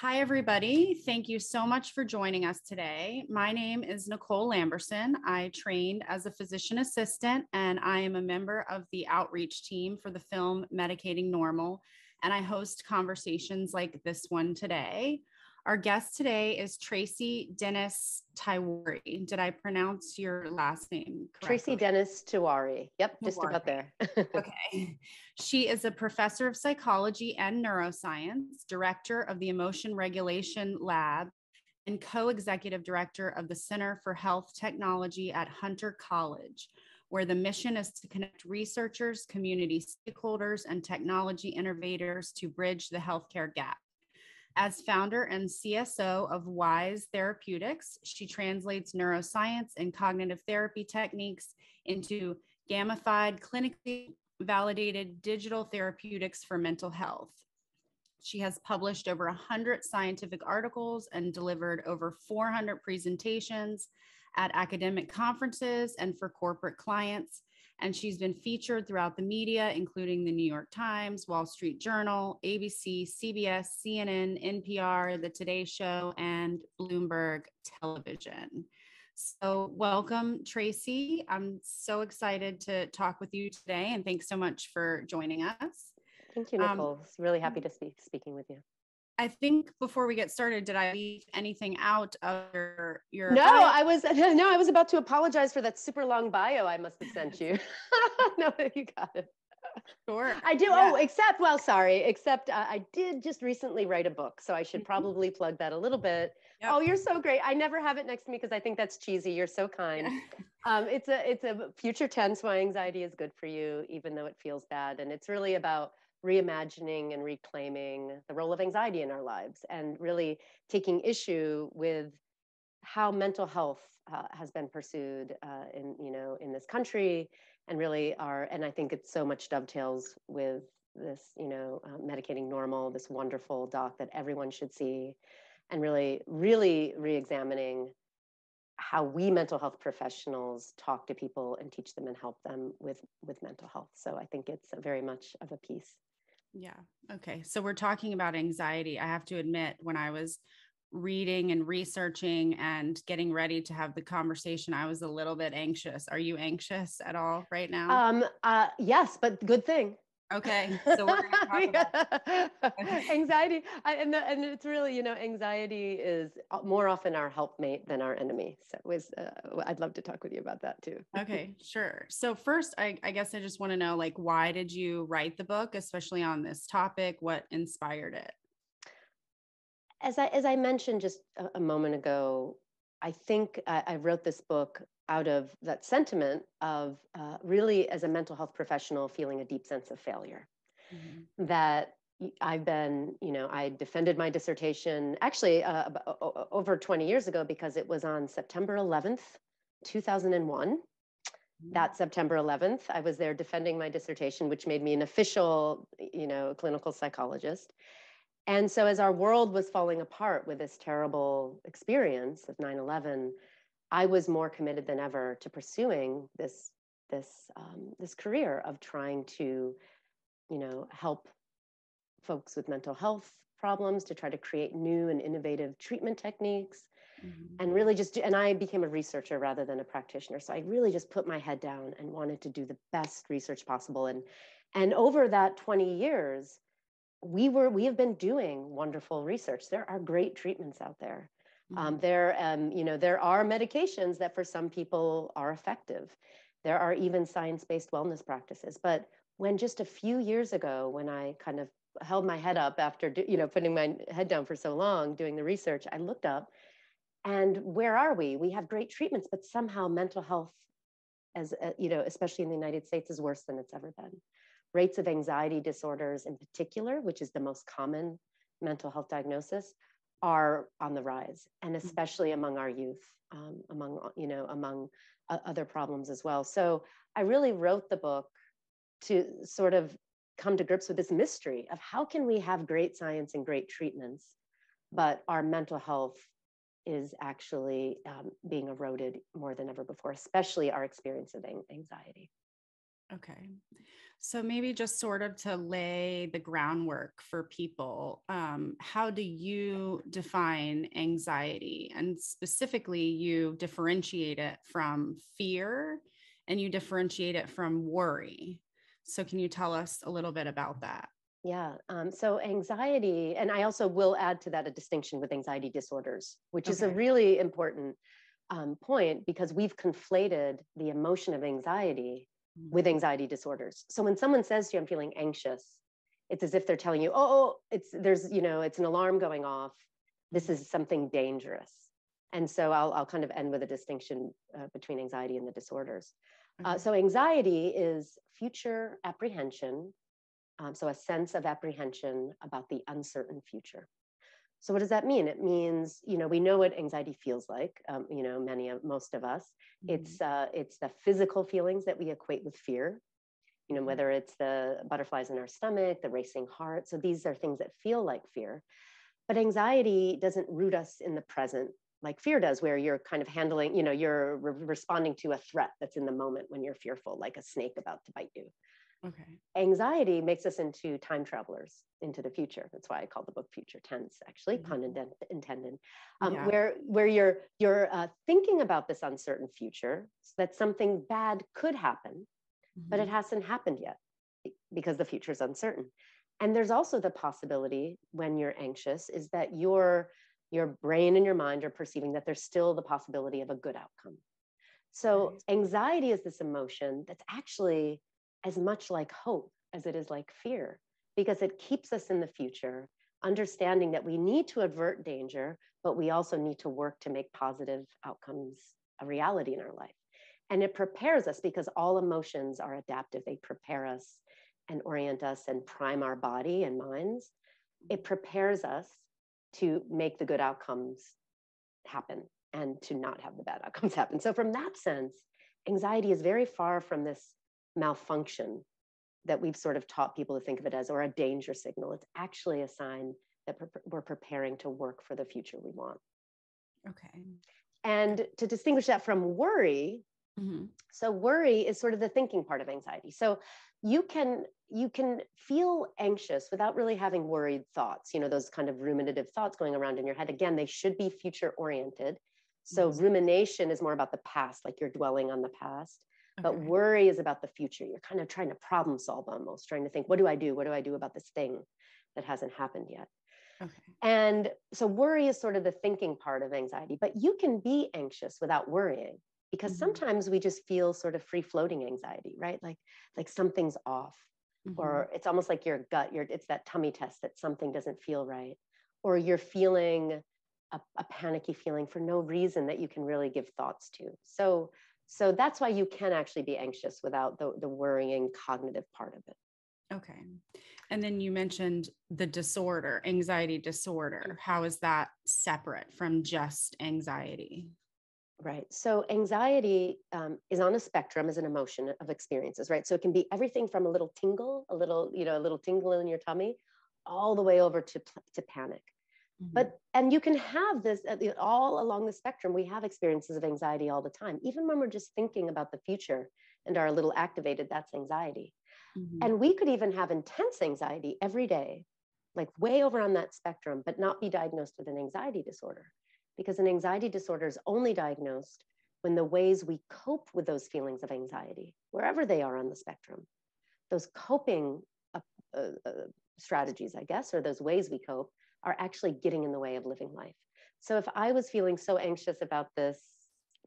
Hi, everybody. Thank you so much for joining us today. My name is Nicole Lamberson. I trained as a physician assistant, and I am a member of the outreach team for the film Medicating Normal. And I host conversations like this one today. Our guest today is Tracy Dennis Tiwary. Did I pronounce your last name correctly? Tracy Dennis Tiwary. Yep, just about there. okay. She is a professor of psychology and neuroscience, director of the Emotion Regulation Lab, and co executive director of the Center for Health Technology at Hunter College, where the mission is to connect researchers, community stakeholders, and technology innovators to bridge the healthcare gap. As founder and CSO of Wise Therapeutics, she translates neuroscience and cognitive therapy techniques into gamified, clinically validated digital therapeutics for mental health. She has published over 100 scientific articles and delivered over 400 presentations at academic conferences and for corporate clients and she's been featured throughout the media, including the New York Times, Wall Street Journal, ABC, CBS, CNN, NPR, The Today Show, and Bloomberg Television. So, welcome, Tracy. I'm so excited to talk with you today, and thanks so much for joining us. Thank you, Nicole. Um, really happy to speak speaking with you. I think before we get started, did I leave anything out of your, your No, bio? I was no, I was about to apologize for that super long bio I must have sent you. no, you got it. Sure. I do. Yeah. Oh, except, well, sorry, except uh, I did just recently write a book. So I should mm-hmm. probably plug that a little bit. Yep. Oh, you're so great. I never have it next to me because I think that's cheesy. You're so kind. um, it's a it's a future tense why anxiety is good for you, even though it feels bad. And it's really about reimagining and reclaiming the role of anxiety in our lives and really taking issue with how mental health uh, has been pursued uh, in you know in this country and really are and i think it so much dovetails with this you know uh, medicating normal this wonderful doc that everyone should see and really really re-examining how we mental health professionals talk to people and teach them and help them with with mental health. So i think it's very much of a piece yeah. Okay. So we're talking about anxiety. I have to admit, when I was reading and researching and getting ready to have the conversation, I was a little bit anxious. Are you anxious at all right now? Um, uh, yes, but good thing. Okay, so we're going to talk about anxiety, I, and the, and it's really you know anxiety is uh, more often our helpmate than our enemy. So was uh, I'd love to talk with you about that too. okay, sure. So first, I, I guess I just want to know like why did you write the book, especially on this topic? What inspired it? As I as I mentioned just a, a moment ago, I think I, I wrote this book out of that sentiment of uh, really, as a mental health professional, feeling a deep sense of failure. Mm-hmm. That I've been, you know, I defended my dissertation actually uh, over 20 years ago because it was on September 11th, 2001. Mm-hmm. That September 11th, I was there defending my dissertation, which made me an official, you know, clinical psychologist. And so, as our world was falling apart with this terrible experience of 9 11, I was more committed than ever to pursuing this this um, this career of trying to, you know, help folks with mental health problems to try to create new and innovative treatment techniques mm-hmm. and really just do, and i became a researcher rather than a practitioner so i really just put my head down and wanted to do the best research possible and and over that 20 years we were we have been doing wonderful research there are great treatments out there um, mm-hmm. there, um, you know, there are medications that for some people are effective. There are even science-based wellness practices. But when just a few years ago, when I kind of held my head up after, you know, putting my head down for so long doing the research, I looked up, and where are we? We have great treatments, but somehow mental health, as uh, you know, especially in the United States, is worse than it's ever been. Rates of anxiety disorders, in particular, which is the most common mental health diagnosis, are on the rise, and mm. especially among our youth, um, among you know among uh, other problems as well. So I really wrote the book to sort of come to grips with this mystery of how can we have great science and great treatments, but our mental health is actually um, being eroded more than ever before, especially our experience of anxiety. Okay. So maybe just sort of to lay the groundwork for people, um, how do you define anxiety? And specifically, you differentiate it from fear and you differentiate it from worry. So can you tell us a little bit about that? Yeah. Um, so anxiety, and I also will add to that a distinction with anxiety disorders, which okay. is a really important um, point because we've conflated the emotion of anxiety with mm-hmm. anxiety disorders. So when someone says to you, I'm feeling anxious, it's as if they're telling you, oh, it's there's, you know, it's an alarm going off. This is something dangerous. And so I'll, I'll kind of end with a distinction uh, between anxiety and the disorders. Uh, so anxiety is future apprehension. Um, so a sense of apprehension about the uncertain future. So what does that mean? It means, you know, we know what anxiety feels like. Um, you know, many of most of us. Mm-hmm. It's uh, it's the physical feelings that we equate with fear. You know, mm-hmm. whether it's the butterflies in our stomach, the racing heart. So these are things that feel like fear. But anxiety doesn't root us in the present like fear does, where you're kind of handling, you know, you're re- responding to a threat that's in the moment when you're fearful, like a snake about to bite you. Okay. Anxiety makes us into time travelers into the future. That's why I call the book Future Tense, actually, mm-hmm. pun intended. Um, yeah. Where where you're you're uh, thinking about this uncertain future, so that something bad could happen, mm-hmm. but it mm-hmm. hasn't happened yet because the future is uncertain. And there's also the possibility when you're anxious is that your your brain and your mind are perceiving that there's still the possibility of a good outcome. So anxiety is this emotion that's actually as much like hope as it is like fear because it keeps us in the future, understanding that we need to avert danger, but we also need to work to make positive outcomes a reality in our life. And it prepares us because all emotions are adaptive. They prepare us and orient us and prime our body and minds. It prepares us to make the good outcomes happen and to not have the bad outcomes happen. So, from that sense, anxiety is very far from this malfunction that we've sort of taught people to think of it as or a danger signal. It's actually a sign that we're preparing to work for the future we want. Okay. And to distinguish that from worry, mm-hmm. so worry is sort of the thinking part of anxiety. So you can you can feel anxious without really having worried thoughts you know those kind of ruminative thoughts going around in your head again they should be future oriented so mm-hmm. rumination is more about the past like you're dwelling on the past but worry is about the future. You're kind of trying to problem solve almost, trying to think, what do I do? What do I do about this thing that hasn't happened yet? Okay. And so worry is sort of the thinking part of anxiety, but you can be anxious without worrying because mm-hmm. sometimes we just feel sort of free floating anxiety, right? Like like something's off. Mm-hmm. Or it's almost like your gut, your it's that tummy test that something doesn't feel right. Or you're feeling a, a panicky feeling for no reason that you can really give thoughts to. So so that's why you can actually be anxious without the, the worrying cognitive part of it. Okay. And then you mentioned the disorder, anxiety disorder. How is that separate from just anxiety? Right. So anxiety um, is on a spectrum as an emotion of experiences, right? So it can be everything from a little tingle, a little, you know, a little tingle in your tummy, all the way over to, to panic. Mm-hmm. But, and you can have this uh, all along the spectrum. We have experiences of anxiety all the time. Even when we're just thinking about the future and are a little activated, that's anxiety. Mm-hmm. And we could even have intense anxiety every day, like way over on that spectrum, but not be diagnosed with an anxiety disorder. Because an anxiety disorder is only diagnosed when the ways we cope with those feelings of anxiety, wherever they are on the spectrum, those coping uh, uh, uh strategies, I guess, or those ways we cope, are actually getting in the way of living life. So if I was feeling so anxious about this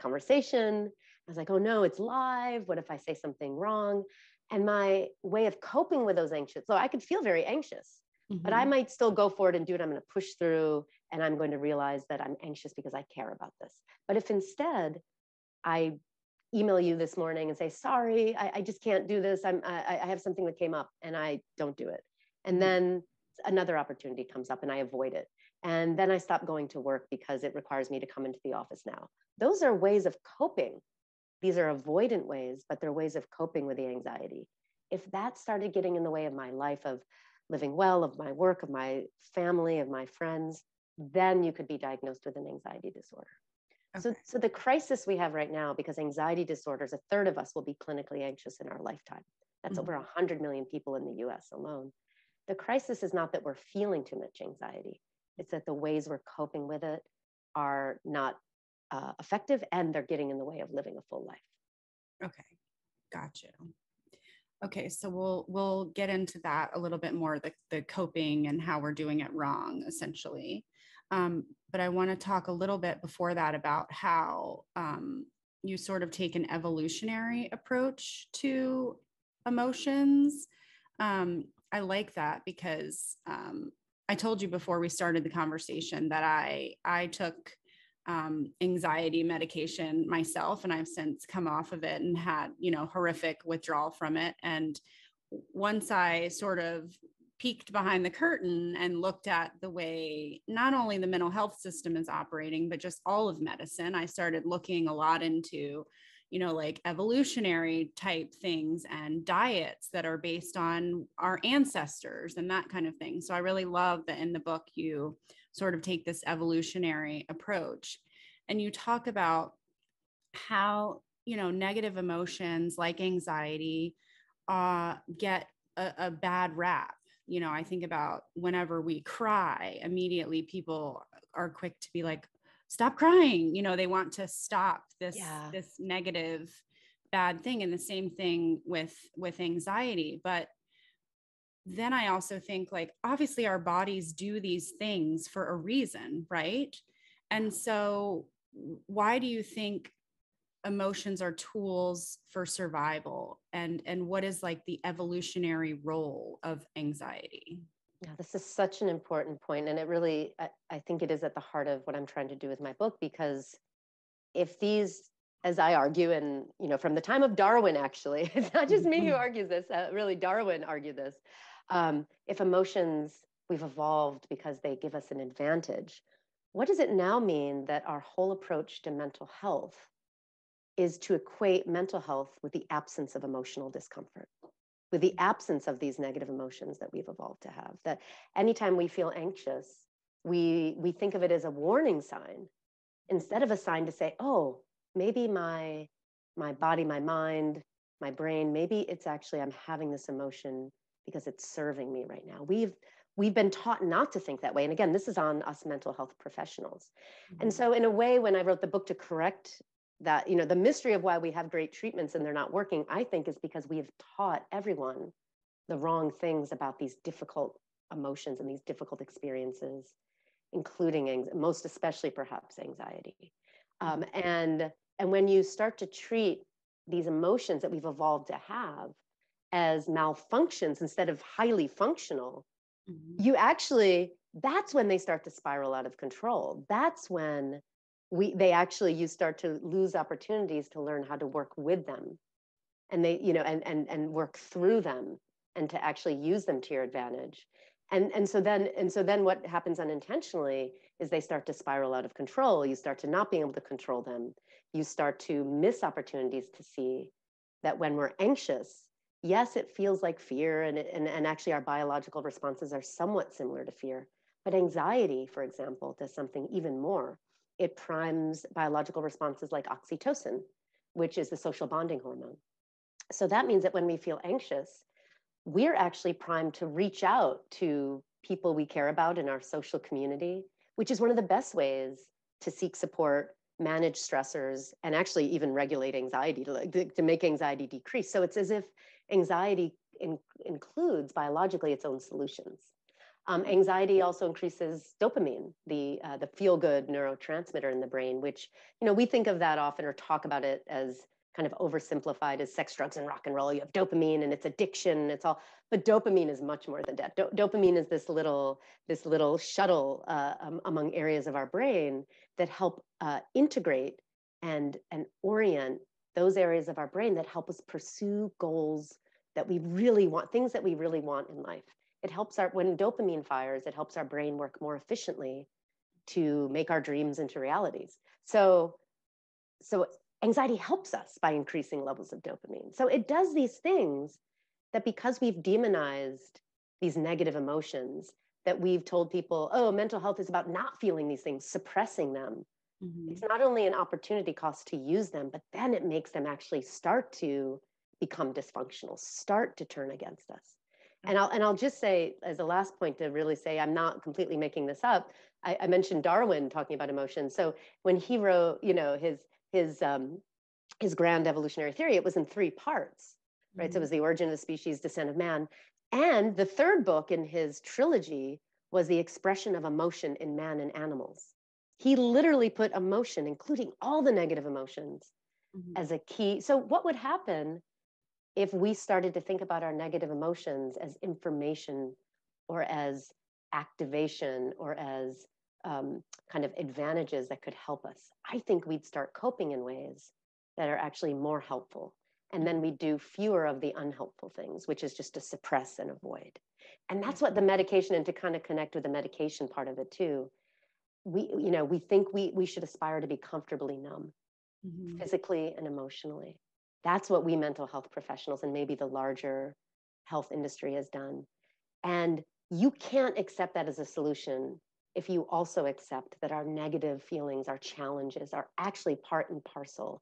conversation, I was like, oh no, it's live. What if I say something wrong? And my way of coping with those anxious, so I could feel very anxious, mm-hmm. but I mm-hmm. might still go for it and do it. I'm going to push through and I'm going to realize that I'm anxious because I care about this. But if instead I email you this morning and say, sorry, I, I just can't do this. I'm, I, I have something that came up and I don't do it. And mm-hmm. then another opportunity comes up and I avoid it. And then I stop going to work because it requires me to come into the office now. Those are ways of coping. These are avoidant ways, but they're ways of coping with the anxiety. If that started getting in the way of my life of living well, of my work, of my family, of my friends, then you could be diagnosed with an anxiety disorder. Okay. So, so the crisis we have right now, because anxiety disorders, a third of us will be clinically anxious in our lifetime. That's mm-hmm. over 100 million people in the US alone. The crisis is not that we're feeling too much anxiety, it's that the ways we're coping with it are not uh, effective and they're getting in the way of living a full life. Okay, gotcha. Okay, so we'll we'll get into that a little bit more the the coping and how we're doing it wrong, essentially. Um, but I want to talk a little bit before that about how um, you sort of take an evolutionary approach to emotions. Um, I like that because um, I told you before we started the conversation that I I took um, anxiety medication myself, and I've since come off of it and had you know horrific withdrawal from it. And once I sort of peeked behind the curtain and looked at the way not only the mental health system is operating, but just all of medicine, I started looking a lot into you know, like evolutionary type things and diets that are based on our ancestors and that kind of thing. So I really love that in the book you sort of take this evolutionary approach and you talk about how, you know, negative emotions like anxiety uh, get a, a bad rap. You know, I think about whenever we cry, immediately people are quick to be like, stop crying. You know they want to stop this yeah. this negative bad thing and the same thing with with anxiety. But then i also think like obviously our bodies do these things for a reason right? And so why do you think emotions are tools for survival? And and what is like the evolutionary role of anxiety yeah, this is such an important point, and it really, I, I think it is at the heart of what I'm trying to do with my book. Because if these, as I argue, and you know, from the time of Darwin, actually, it's not just me who mm-hmm. argues this. Uh, really, Darwin argued this. Um, if emotions we've evolved because they give us an advantage, what does it now mean that our whole approach to mental health is to equate mental health with the absence of emotional discomfort? With the absence of these negative emotions that we've evolved to have. That anytime we feel anxious, we we think of it as a warning sign instead of a sign to say, oh, maybe my my body, my mind, my brain, maybe it's actually I'm having this emotion because it's serving me right now. We've we've been taught not to think that way. And again, this is on us mental health professionals. Mm-hmm. And so in a way, when I wrote the book to correct that you know the mystery of why we have great treatments and they're not working i think is because we have taught everyone the wrong things about these difficult emotions and these difficult experiences including most especially perhaps anxiety. Um, and and when you start to treat these emotions that we've evolved to have as malfunctions instead of highly functional mm-hmm. you actually that's when they start to spiral out of control. That's when we they actually you start to lose opportunities to learn how to work with them. And they you know and and and work through them and to actually use them to your advantage. And and so then and so then what happens unintentionally is they start to spiral out of control. You start to not being able to control them. You start to miss opportunities to see that when we're anxious yes it feels like fear and, and and actually our biological responses are somewhat similar to fear. But anxiety for example does something even more it primes biological responses like oxytocin, which is the social bonding hormone. So that means that when we feel anxious, we're actually primed to reach out to people we care about in our social community, which is one of the best ways to seek support, manage stressors, and actually even regulate anxiety to, to make anxiety decrease. So it's as if anxiety in, includes biologically its own solutions. Um, anxiety also increases dopamine, the uh, the feel good neurotransmitter in the brain, which you know we think of that often or talk about it as kind of oversimplified as sex, drugs, and rock and roll. You have dopamine and it's addiction. It's all, but dopamine is much more than that. Do- dopamine is this little this little shuttle uh, um, among areas of our brain that help uh, integrate and and orient those areas of our brain that help us pursue goals that we really want, things that we really want in life it helps our when dopamine fires it helps our brain work more efficiently to make our dreams into realities so so anxiety helps us by increasing levels of dopamine so it does these things that because we've demonized these negative emotions that we've told people oh mental health is about not feeling these things suppressing them mm-hmm. it's not only an opportunity cost to use them but then it makes them actually start to become dysfunctional, start to turn against us. And I'll, and I'll just say, as a last point to really say, I'm not completely making this up. I, I mentioned Darwin talking about emotion. So when he wrote, you know, his, his, um, his grand evolutionary theory, it was in three parts, right? Mm-hmm. So it mm-hmm. was the origin of the species, descent of man. And the third book in his trilogy was the expression of emotion in man and animals. He literally put emotion, including all the negative emotions, mm-hmm. as a key. So, what would happen if we started to think about our negative emotions as information or as activation or as um, kind of advantages that could help us? I think we'd start coping in ways that are actually more helpful and then we do fewer of the unhelpful things which is just to suppress and avoid and that's what the medication and to kind of connect with the medication part of it too we you know we think we we should aspire to be comfortably numb mm-hmm. physically and emotionally that's what we mental health professionals and maybe the larger health industry has done and you can't accept that as a solution if you also accept that our negative feelings our challenges are actually part and parcel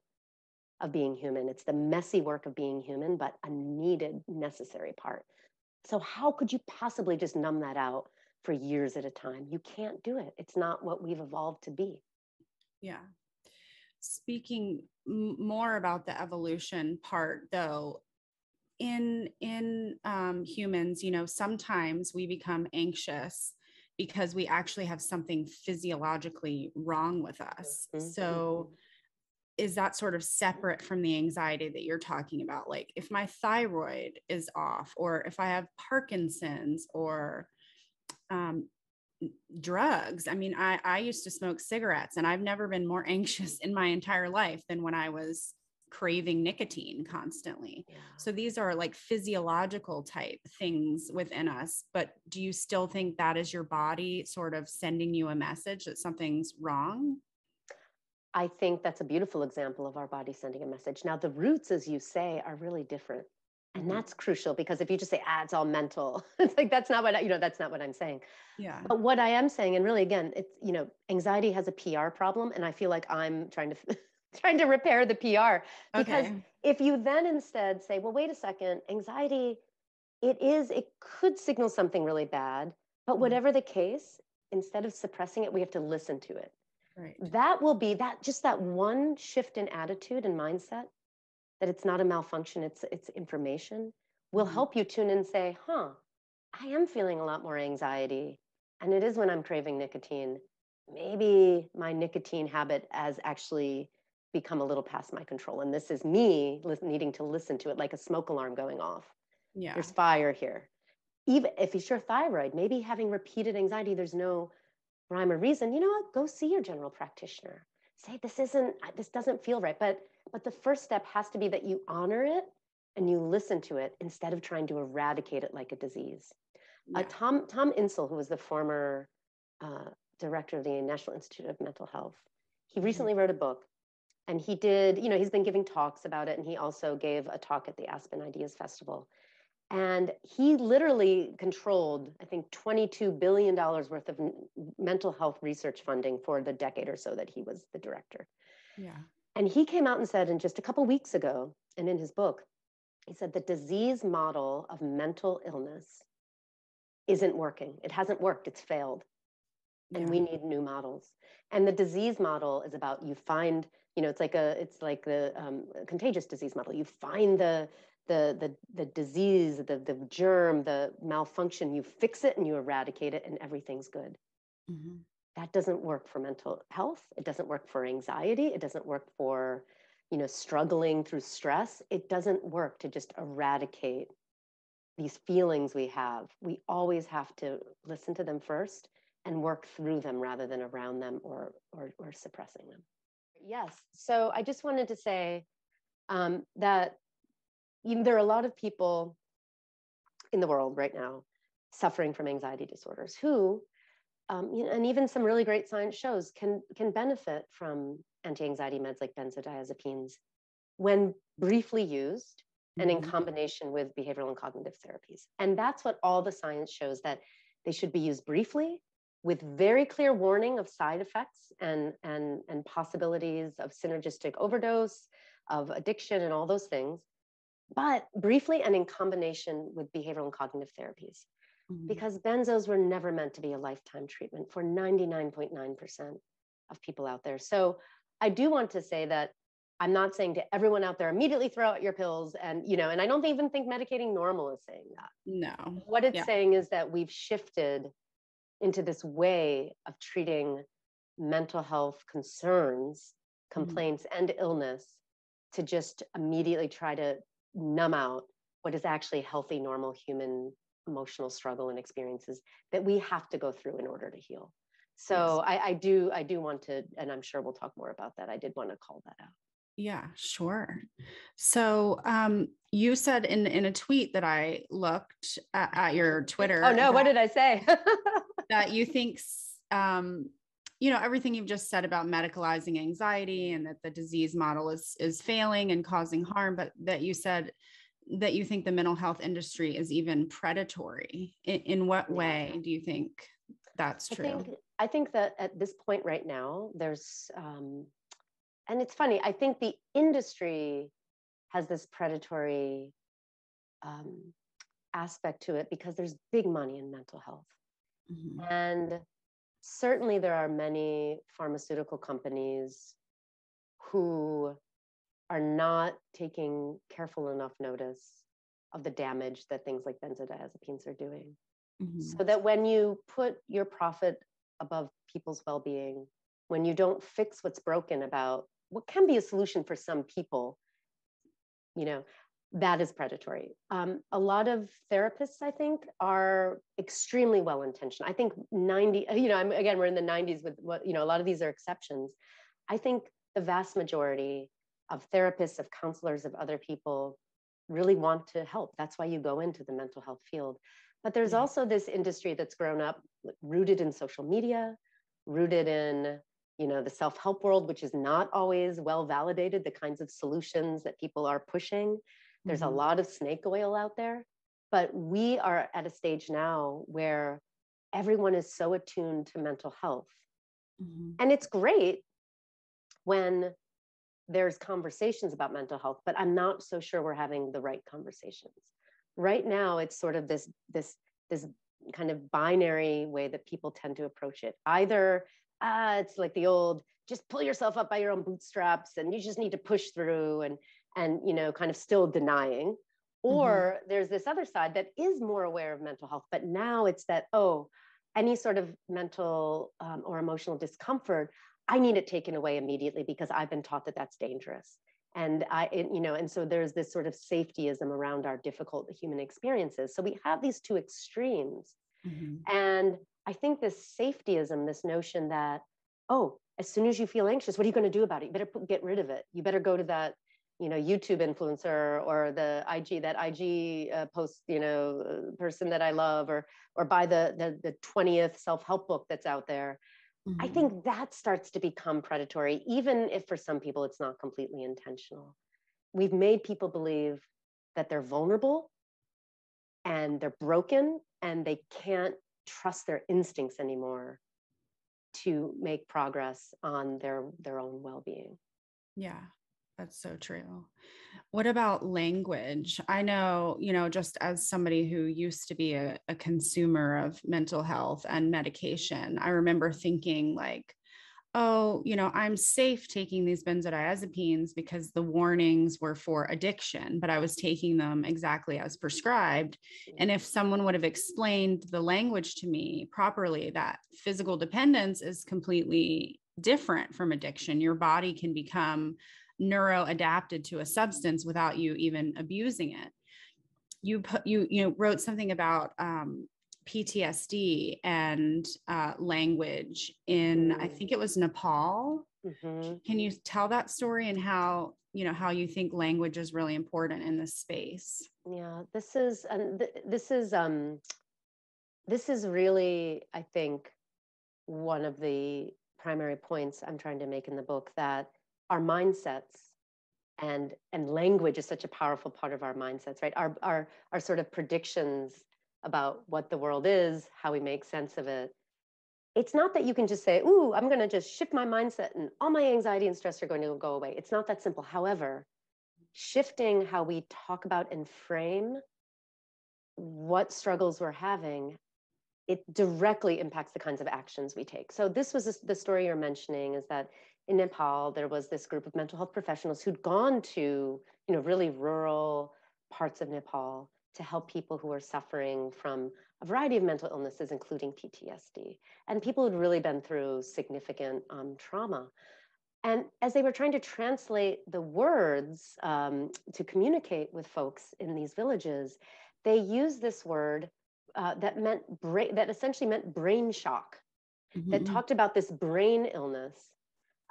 of being human. It's the messy work of being human, but a needed, necessary part. So, how could you possibly just numb that out for years at a time? You can't do it. It's not what we've evolved to be. Yeah. Speaking more about the evolution part, though, in in um, humans, you know, sometimes we become anxious because we actually have something physiologically wrong with us. Mm-hmm. So is that sort of separate from the anxiety that you're talking about like if my thyroid is off or if i have parkinson's or um, drugs i mean I, I used to smoke cigarettes and i've never been more anxious in my entire life than when i was craving nicotine constantly yeah. so these are like physiological type things within us but do you still think that is your body sort of sending you a message that something's wrong I think that's a beautiful example of our body sending a message. Now, the roots, as you say, are really different. And mm-hmm. that's crucial because if you just say, ah, it's all mental, it's like, that's not what, I, you know, that's not what I'm saying. Yeah. But what I am saying, and really, again, it's, you know, anxiety has a PR problem. And I feel like I'm trying to, trying to repair the PR because okay. if you then instead say, well, wait a second, anxiety, it is, it could signal something really bad, but mm-hmm. whatever the case, instead of suppressing it, we have to listen to it. Right. That will be that just that one shift in attitude and mindset that it's not a malfunction, it's it's information will mm-hmm. help you tune in and say, huh, I am feeling a lot more anxiety. And it is when I'm craving nicotine. Maybe my nicotine habit has actually become a little past my control. And this is me needing to listen to it like a smoke alarm going off. Yeah. There's fire here. Even if it's your thyroid, maybe having repeated anxiety, there's no rhyme or reason, you know what? Go see your general practitioner. Say this isn't this doesn't feel right. But but the first step has to be that you honor it and you listen to it instead of trying to eradicate it like a disease. Uh, yeah. Uh, Tom Tom Insel, who was the former uh, director of the National Institute of Mental Health, he mm-hmm. recently wrote a book, and he did. You know, he's been giving talks about it, and he also gave a talk at the Aspen Ideas Festival. And he literally controlled, I think, $22 billion worth of mental health research funding for the decade or so that he was the director. Yeah. And he came out and said, and just a couple weeks ago, and in his book, he said the disease model of mental illness isn't working. It hasn't worked, it's failed. Yeah. And we need new models. And the disease model is about you find, you know, it's like a, it's like the um, contagious disease model. You find the the the the disease, the the germ, the malfunction, you fix it and you eradicate it, and everything's good. Mm-hmm. That doesn't work for mental health. It doesn't work for anxiety. It doesn't work for you know struggling through stress. It doesn't work to just eradicate these feelings we have. We always have to listen to them first and work through them rather than around them or or, or suppressing them. Yes. So I just wanted to say um, that there are a lot of people in the world right now suffering from anxiety disorders who um, you know, and even some really great science shows can can benefit from anti-anxiety meds like benzodiazepines when briefly used and in mm-hmm. combination with behavioral and cognitive therapies and that's what all the science shows that they should be used briefly with very clear warning of side effects and and and possibilities of synergistic overdose of addiction and all those things but briefly and in combination with behavioral and cognitive therapies. Mm-hmm. Because benzos were never meant to be a lifetime treatment for 99.9% of people out there. So I do want to say that I'm not saying to everyone out there immediately throw out your pills and you know, and I don't even think medicating normal is saying that. No. What it's yeah. saying is that we've shifted into this way of treating mental health concerns, mm-hmm. complaints, mm-hmm. and illness to just immediately try to numb out what is actually healthy, normal human emotional struggle and experiences that we have to go through in order to heal. So yes. I, I do, I do want to, and I'm sure we'll talk more about that. I did want to call that out. Yeah, sure. So um, you said in in a tweet that I looked at, at your Twitter. Oh no, that, what did I say? that you think um, you know everything you've just said about medicalizing anxiety and that the disease model is is failing and causing harm but that you said that you think the mental health industry is even predatory? In, in what way do you think that's true? I think, I think that at this point right now there's um, and it's funny i think the industry has this predatory um, aspect to it because there's big money in mental health. Mm-hmm. and certainly there are many pharmaceutical companies who are not taking careful enough notice of the damage that things like benzodiazepines are doing. Mm-hmm. So that when you put your profit above people's well being, when you don't fix what's broken about what can be a solution for some people, you know, that is predatory. Um, a lot of therapists, I think, are extremely well intentioned. I think 90, you know, I'm, again, we're in the 90s with what, you know, a lot of these are exceptions. I think the vast majority of therapists, of counselors, of other people really want to help. That's why you go into the mental health field. But there's also this industry that's grown up rooted in social media, rooted in you know the self-help world which is not always well validated the kinds of solutions that people are pushing there's mm-hmm. a lot of snake oil out there, but we are at a stage now where everyone is so attuned to mental health. Mm-hmm. And it's great when there's conversations about mental health, but I'm not so sure we're having the right conversations. Right now, it's sort of this this this kind of binary way that people tend to approach it. Either ah, it's like the old just pull yourself up by your own bootstraps and you just need to push through and and you know kind of still denying mm-hmm. or mm-hmm. there's this other side that is more aware of mental health but now it's that oh any sort of mental um, or emotional discomfort i need it taken away immediately because i've been taught that that's dangerous. And i it, you know and so there's this sort of safetyism around our difficult human experiences. So we have these two extremes. Mm-hmm. and i think this safetyism this notion that oh as soon as you feel anxious what are you going to do about it? You better put, get rid of it. You better go to that you know youtube influencer or the ig that ig uh, post you know uh, person that i love or or buy the the, the 20th self-help book that's out there mm-hmm. i think that starts to become predatory even if for some people it's not completely intentional. We've made people believe that they're vulnerable and they're broken and they can't trust their instincts anymore to make progress on their their own well-being. Yeah that's so true. What about language? I know, you know, just as somebody who used to be a, a consumer of mental health and medication, I remember thinking, like, oh, you know, I'm safe taking these benzodiazepines because the warnings were for addiction, but I was taking them exactly as prescribed. And if someone would have explained the language to me properly, that physical dependence is completely different from addiction, your body can become neuro adapted to a substance without you even abusing it you put you you know wrote something about um, PTSD and uh, language in I mm. think it was Nepal. Mm-hmm. Can you tell that story and how you know how you think language is really important in this space? Yeah, this is and th- this is um this is really I think one of the primary points I'm trying to make in the book that our mindsets and and language is such a powerful part of our mindsets right? Our our our sort of predictions about what the world is how we make sense of it. It's not that you can just say ooh i'm going to just shift my mindset and all my anxiety and stress are going to go away. It's not that simple. However shifting how we talk about and frame what struggles we're having, it directly impacts the kinds of actions we take. So this was the story you're mentioning is that in Nepal, there was this group of mental health professionals who'd gone to, you know, really rural parts of Nepal to help people who were suffering from a variety of mental illnesses, including PTSD. And people had really been through significant um, trauma. And as they were trying to translate the words um, to communicate with folks in these villages, they used this word uh, that meant brain, that essentially meant brain shock, mm-hmm. that talked about this brain illness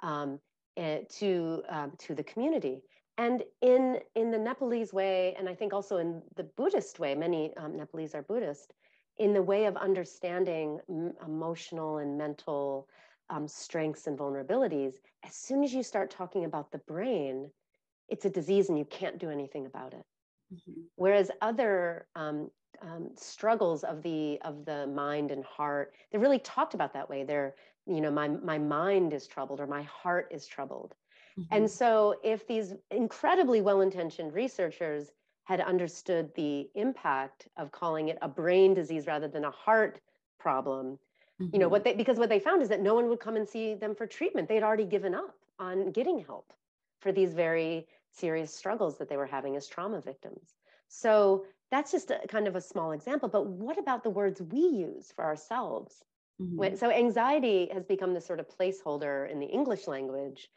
um, uh, to um, to the community. And in in the Nepalese way, and I think also in the Buddhist way, many um, Nepalese are Buddhist, in the way of understanding m- emotional and mental um, strengths and vulnerabilities. As soon as you start talking about the brain, it's a disease and you can't do anything about it. Mm-hmm. Whereas other um, um, struggles of the of the mind and heart, they're really talked about that way. They're you know my my mind is troubled or my heart is troubled. Mm-hmm. And so if these incredibly well-intentioned researchers had understood the impact of calling it a brain disease rather than a heart problem, mm-hmm. you know mm-hmm. what they because what they found is that no one would come and see them for treatment. They'd already given up on getting help for these very serious struggles that they were having as trauma victims. So that's just a kind of a small example. But what about the words we use for ourselves? Mm-hmm. When, so anxiety has become this sort of placeholder in the English language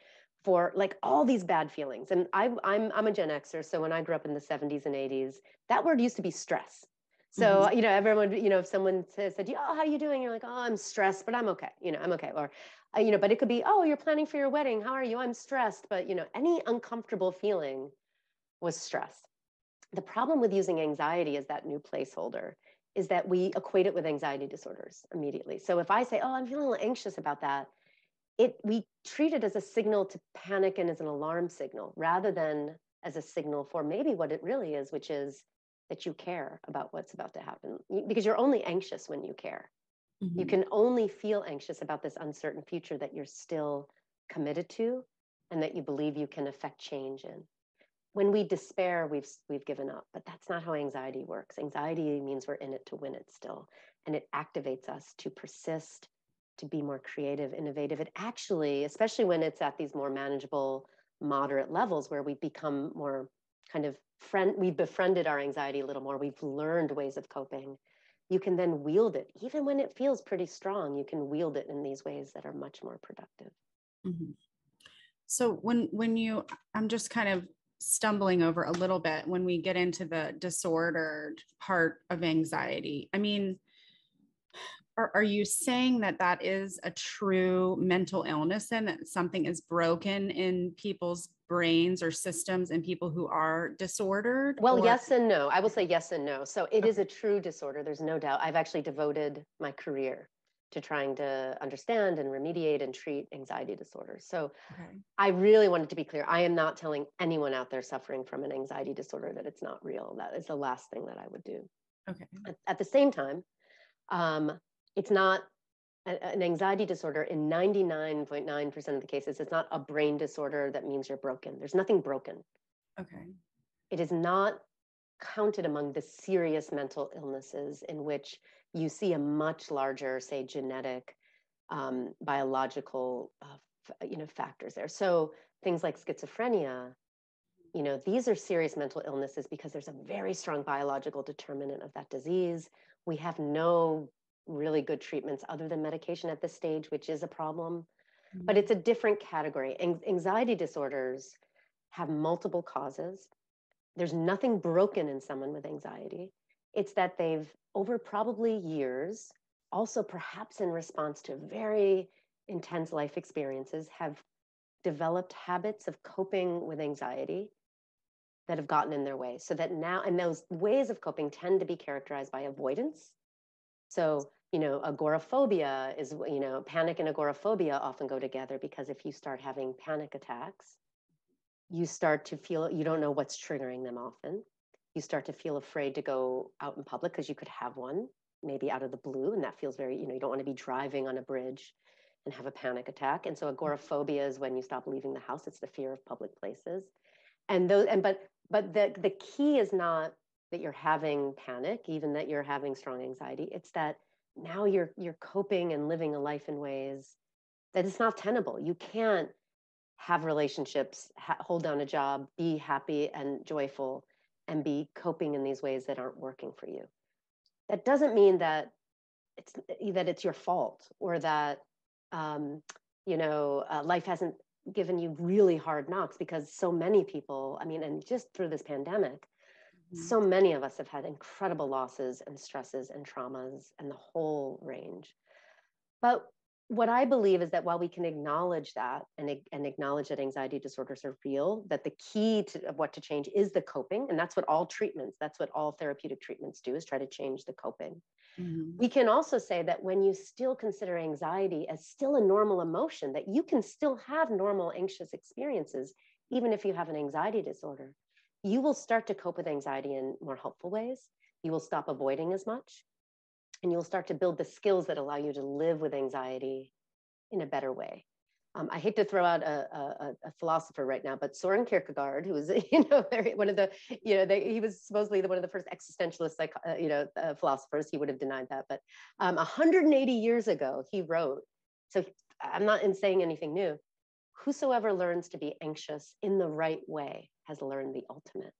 for like all these bad feelings. And I, I'm I'm a Gen Xer, so when I grew up in the 70s and 80s, that word used to be stress. So mm-hmm. you know, everyone, you know, if someone said, "Oh, how are you doing?" You're like, "Oh, I'm stressed, but I'm okay." You know, I'm okay. Or uh, you know, but it could be, "Oh, you're planning for your wedding. How are you?" I'm stressed, but you know, any uncomfortable feeling was stress the problem with using anxiety is that new placeholder is that we equate it with anxiety disorders immediately. So if I say, "Oh, I'm feeling a little anxious about that," it we treat it as a signal to panic and as an alarm signal rather than as a signal for maybe what it really is, which is that you care about what's about to happen because you're only anxious when you care. Mm-hmm. You can only feel anxious about this uncertain future that you're still committed to and that you believe you can affect change in when we despair we've we've given up but that's not how anxiety works. Anxiety means we're in it to win it still and it activates us to persist to be more creative innovative. It actually especially when it's at these more manageable moderate levels where we become more kind of friend we've befriended our anxiety a little more we've learned ways of coping you can then wield it. Even when it feels pretty strong you can wield it in these ways that are much more productive. Mm-hmm. so when when you i'm just kind of stumbling over a little bit when we get into the disordered part of anxiety. I mean, are, are you saying that that is a true mental illness and that something is broken in people's brains or systems in people who are disordered? Well, or? yes and no. I will say yes and no. So it okay. is a true disorder. There's no doubt. I've actually devoted my career to trying to understand and remediate and treat anxiety disorders. So okay. I really wanted to be clear. I am not telling anyone out there suffering from an anxiety disorder that it's not real. That is the last thing that I would do. Okay. At, at the same time, um, it's not a, an anxiety disorder in 99.9% of the cases. It's not a brain disorder that means you're broken. There's nothing broken. Okay. It is not counted among the serious mental illnesses in which you see a much larger, say, genetic, um, biological, uh, you know, factors there. So things like schizophrenia, you know, these are serious mental illnesses because there's a very strong biological determinant of that disease. We have no really good treatments other than medication at this stage, which is a problem. Mm-hmm. But it's a different category. An- anxiety disorders have multiple causes. There's nothing broken in someone with anxiety. It's that they've, over probably years, also perhaps in response to very intense life experiences, have developed habits of coping with anxiety that have gotten in their way. So that now, and those ways of coping tend to be characterized by avoidance. So, you know, agoraphobia is, you know, panic and agoraphobia often go together because if you start having panic attacks, you start to feel you don't know what's triggering them often. You start to feel afraid to go out in public because you could have one maybe out of the blue and that feels very you know you don't want to be driving on a bridge and have a panic attack. And so mm. agoraphobia is when you stop leaving the house. It's the fear of public places. And those and but but the the key is not that you're having panic even that you're having strong anxiety. It's that now you're you're coping and living a life in ways that it's not tenable. You can't have relationships ha- hold down a job be happy and joyful and be coping in these ways that aren't working for you that doesn't mean that it's that it's your fault or that um, you know uh, life hasn't given you really hard knocks because so many people i mean and just through this pandemic mm-hmm. so many of us have had incredible losses and stresses and traumas and the whole range but what I believe is that while we can acknowledge that and, and acknowledge that anxiety disorders are real, that the key to of what to change is the coping. And that's what all treatments, that's what all therapeutic treatments do is try to change the coping. Mm-hmm. We can also say that when you still consider anxiety as still a normal emotion, that you can still have normal anxious experiences, even if you have an anxiety disorder, you will start to cope with anxiety in more helpful ways. You will stop avoiding as much and you'll start to build the skills that allow you to live with anxiety in a better way. Um, I hate to throw out a, a, a, philosopher right now, but Soren Kierkegaard, who was, you know, one of the, you know, they, he was supposedly the, one of the first existentialist, like, uh, you know, uh, philosophers. He would have denied that, but um, 180 years ago, he wrote. So I'm not in saying anything new. Whosoever learns to be anxious in the right way has learned the ultimate.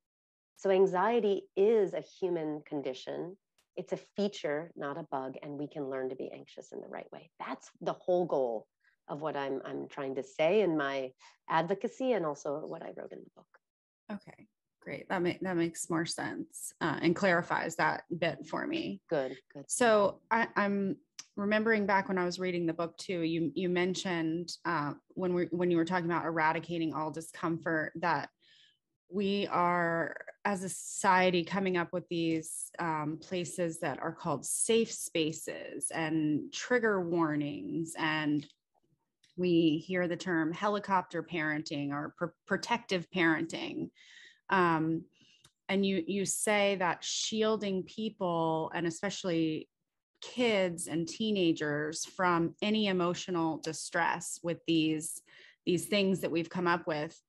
So anxiety is a human condition it's a feature, not a bug, and we can learn to be anxious in the right way. That's the whole goal of what I'm I'm trying to say in my advocacy and also what I wrote in the book. Okay, great. That make, that makes more sense uh, and clarifies that bit for me. Good, good. So I, I'm remembering back when I was reading the book too. You you mentioned uh, when we when you were talking about eradicating all discomfort that we are as a society coming up with these um, places that are called safe spaces and trigger warnings and we hear the term helicopter parenting or pr- protective parenting. Um, and you you say that shielding people and especially kids and teenagers from any emotional distress with these these things that we've come up with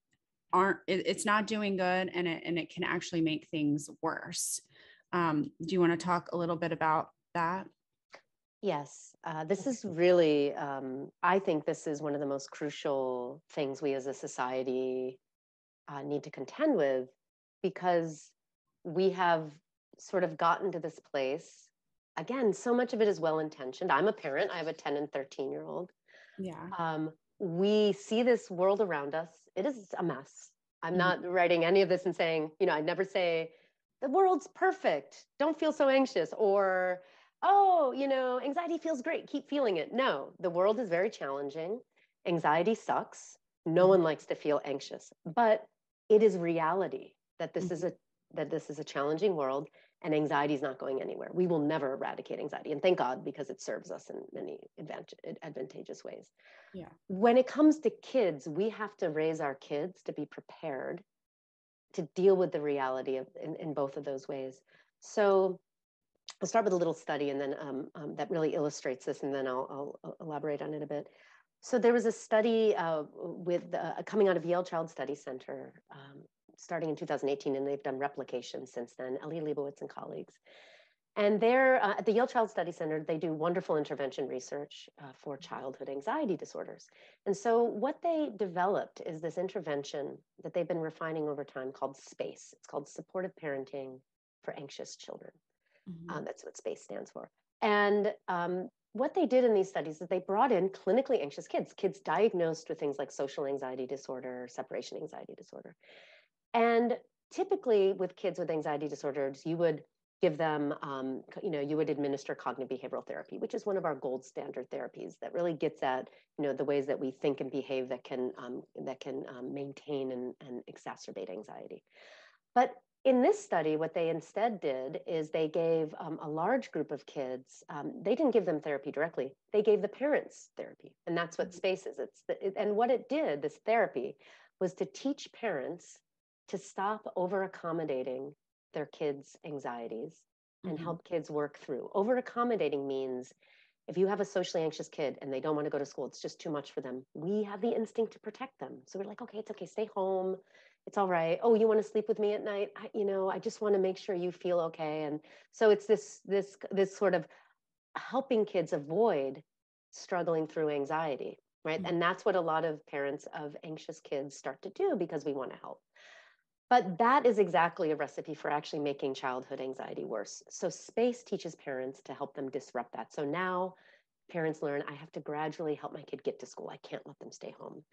aren't it, it's not doing good and it and it can actually make things worse. Um, do you want to talk a little bit about that? Yes uh, this is really um, i think this is one of the most crucial things we as a society uh, need to contend with because we have sort of gotten to this place again so much of it is well intentioned i'm a parent i have a 10 and 13 year old. Yeah. Um, we see this world around us it is a mess. I'm mm-hmm. not writing any of this and saying, you know, I never say, the world's perfect. Don't feel so anxious. Or, oh, you know, anxiety feels great. Keep feeling it. No, the world is very challenging. Anxiety sucks. No mm-hmm. one likes to feel anxious, but it is reality that this mm-hmm. is a that this is a challenging world and anxiety is not going anywhere. We will never eradicate anxiety, and thank God because it serves us in many advantageous ways. Yeah. When it comes to kids, we have to raise our kids to be prepared to deal with the reality of in, in both of those ways. So I'll start with a little study, and then um, um, that really illustrates this, and then I'll, I'll, elaborate on it a bit. So there was a study uh, with uh, coming out of Yale Child Study Center um, starting in 2018, and they've done replication since then, Eli Lebowitz and colleagues. And they're uh, at the Yale Child Study Center, they do wonderful intervention research uh, for childhood anxiety disorders. And so what they developed is this intervention that they've been refining over time called SPACE. It's called Supportive Parenting for Anxious Children. Mm-hmm. Um, that's what SPACE stands for. And um, what they did in these studies is they brought in clinically anxious kids, kids diagnosed with things like social anxiety disorder, separation anxiety disorder. And typically with kids with anxiety disorders, you would give them, um, you know, you would administer cognitive behavioral therapy, which is one of our gold standard therapies that really gets at, you know, the ways that we think and behave that can um, that can um, maintain and, and exacerbate anxiety. But in this study, what they instead did is they gave um, a large group of kids. Um, they didn't give them therapy directly; they gave the parents therapy, and that's what mm-hmm. SPACE is. It's the, and what it did, this therapy, was to teach parents to stop over accommodating their kids' anxieties and mm-hmm. help kids work through. Over accommodating means if you have a socially anxious kid and they don't want to go to school, it's just too much for them. We have the instinct to protect them. So we're like, okay, it's okay, stay home. It's all right. Oh, you want to sleep with me at night? I, you know, I just want to make sure you feel okay. And so it's this this this sort of helping kids avoid struggling through anxiety, right? Mm-hmm. And that's what a lot of parents of anxious kids start to do because we want to help. But that is exactly a recipe for actually making childhood anxiety worse. So, space teaches parents to help them disrupt that. So now parents learn I have to gradually help my kid get to school. I can't let them stay home.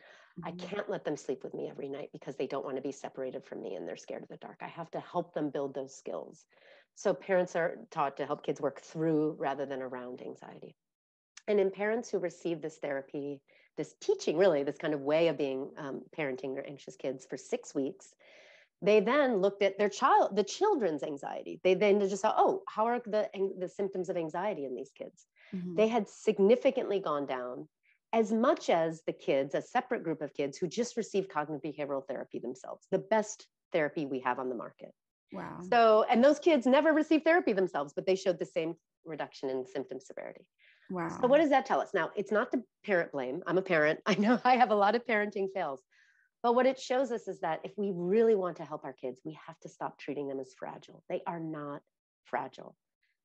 Mm-hmm. I can't let them sleep with me every night because they don't want to be separated from me and they're scared of the dark. I have to help them build those skills. So, parents are taught to help kids work through rather than around anxiety. And in parents who receive this therapy, this teaching, really, this kind of way of being um, parenting their anxious kids for six weeks, they then looked at their child, the children's anxiety. They then just saw, oh, how are the, the symptoms of anxiety in these kids? Mm-hmm. They had significantly gone down as much as the kids, a separate group of kids who just received cognitive behavioral therapy themselves, the best therapy we have on the market. Wow. So, and those kids never received therapy themselves, but they showed the same reduction in symptom severity. Wow. So, what does that tell us? Now, it's not the parent blame. I'm a parent. I know I have a lot of parenting fails. But what it shows us is that if we really want to help our kids, we have to stop treating them as fragile. They are not fragile.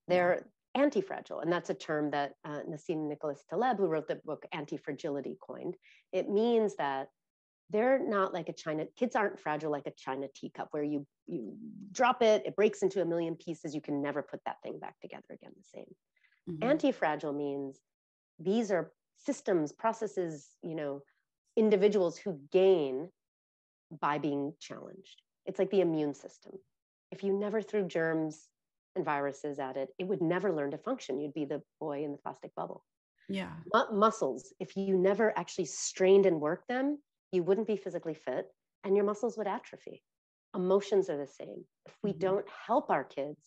They're yeah. anti-fragile. And that's a term that uh, Nassim Nicholas Taleb, who wrote the book Anti-Fragility, coined. It means that they're not like a china kids aren't fragile like a china teacup where you you drop it it breaks into a million pieces you can never put that thing back together again the same mm-hmm. anti-fragile means these are systems processes you know individuals who gain by being challenged. It's like the immune system. If you never threw germs and viruses at it, it would never learn to function. You'd be the boy in the plastic bubble. Yeah. muscles, if you never actually strained and worked them, you wouldn't be physically fit and your muscles would atrophy. Emotions are the same. If we mm-hmm. don't help our kids